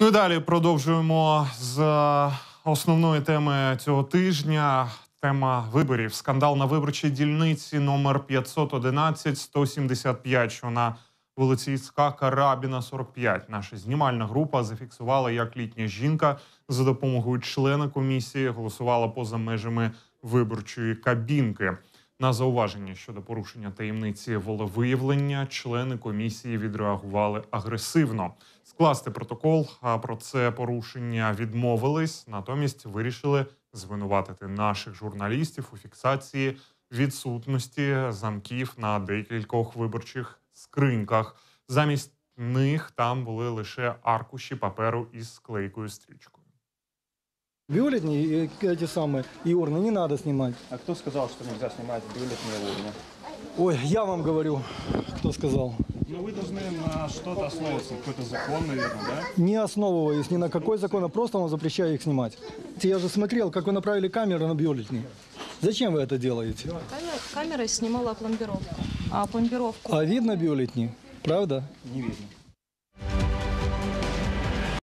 Ну і далі продовжуємо з е, основної теми цього тижня. Тема виборів. Скандал на виборчій дільниці номер 511 175, що на вулиці Іцка Карабіна 45. Наша знімальна група зафіксувала, як літня жінка за допомогою члена комісії голосувала поза межами виборчої кабінки. На зауваження щодо порушення таємниці волевиявлення члени комісії відреагували агресивно. Скласти протокол а про це порушення відмовились, натомість вирішили звинуватити наших журналістів у фіксації відсутності замків на декількох виборчих скриньках. Замість них там були лише аркуші паперу із склейкою стрічкою. Бюллетени и эти самые, и урны не надо снимать. А кто сказал, что нельзя снимать бюллетени в урне? Ой, я вам говорю, кто сказал. Ну вы должны на что-то основываться, какой-то закон, наверное, да? Не основываясь ни на какой закон, а просто вам запрещаю их снимать. Я же смотрел, как вы направили камеру на бюллетени. Зачем вы это делаете? Камера, камера снимала пломбировку. А пломбировку А видно бюллетени? Правда? Не видно.